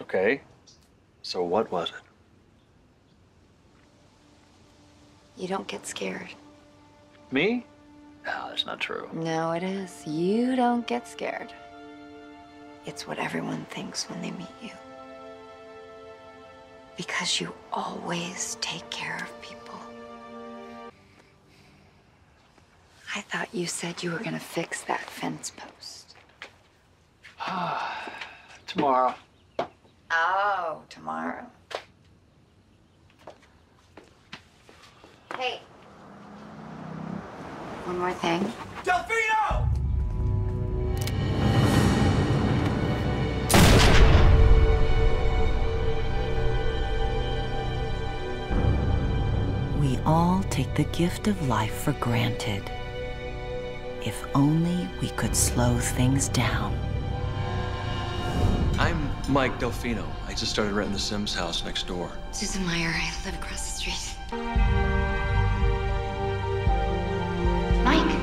Okay. So what was it? You don't get scared. Me? No, that's not true. No, it is. You don't get scared. It's what everyone thinks when they meet you. Because you always take care of people. I thought you said you were gonna fix that fence post. Tomorrow. Oh, tomorrow. Hey. One more thing. Delfino! We all take the gift of life for granted. If only we could slow things down. I'm Mike Delfino. I just started renting the Sims house next door. Susan Meyer, I live across the street. Mike.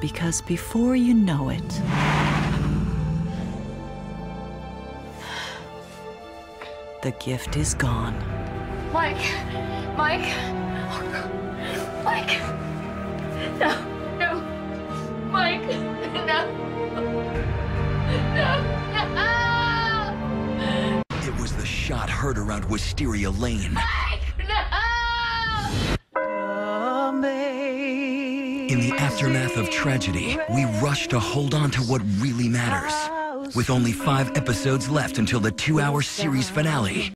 Because before you know it, the gift is gone. Mike. Mike. Mike. No. No. Mike. No. No. No. It was the shot heard around Wisteria Lane. Mike. No. In the aftermath of tragedy, we rush to hold on to what really matters. With only five episodes left until the two hour series finale,